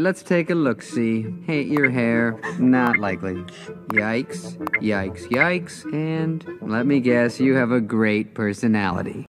let's take a look see. Hate your hair. Not likely. Yikes, yikes, yikes. And let me guess, you have a great personality.